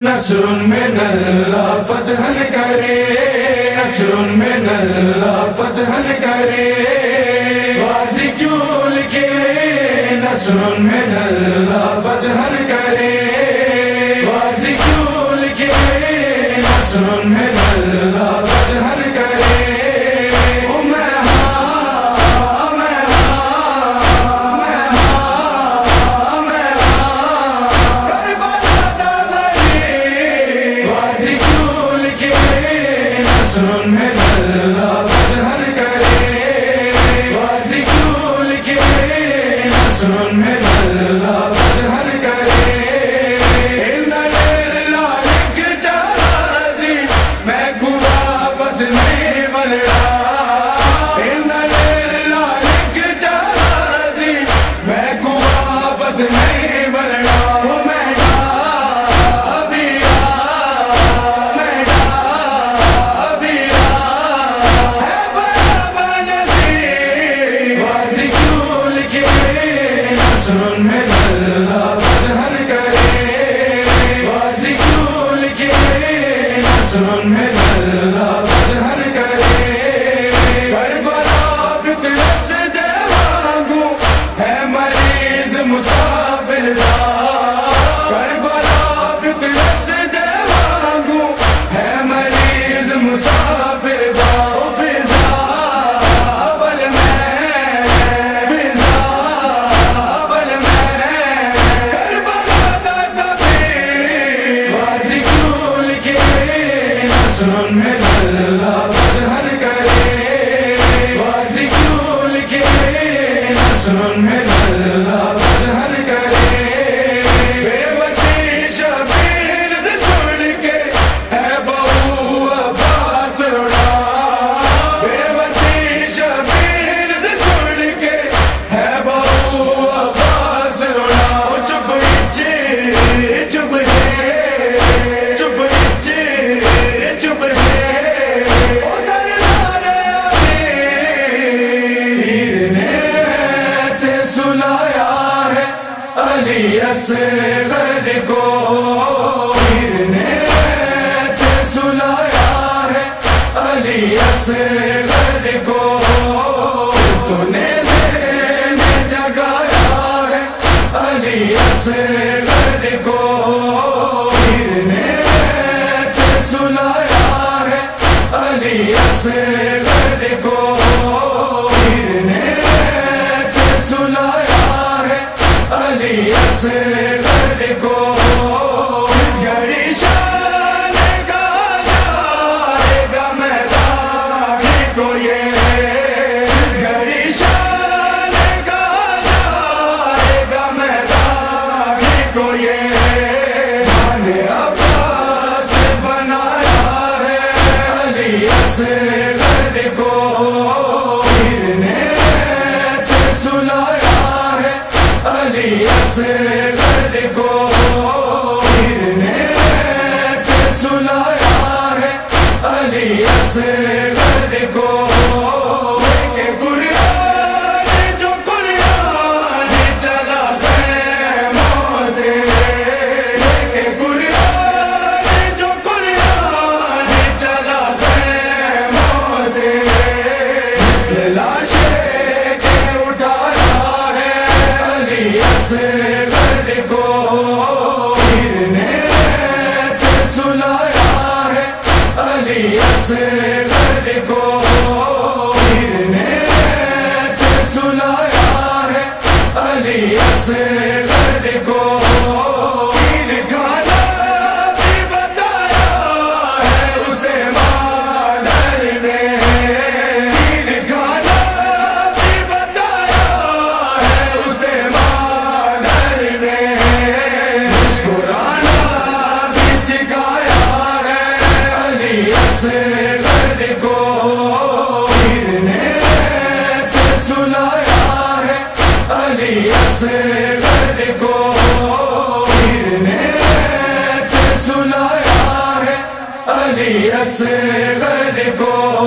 نصر من اللہ فتح کرے نصر من اللہ فتح کرے۔ غازی کیوں لکھے؟ نصر من اللہ فتح کرے۔ غازی کیوں لکھے؟ نصر من اللہ اصلیت سے غر کو گرنے سے سلایا ہے۔ علیت سے غر کو تو نے جگایا ہے علیت سے تو یہ ہے۔ گھڑی شان علی اصغر کو پھر نے ایسے سلایا ہے علی علی کو سلایا ہے علی سے۔ سے غر کو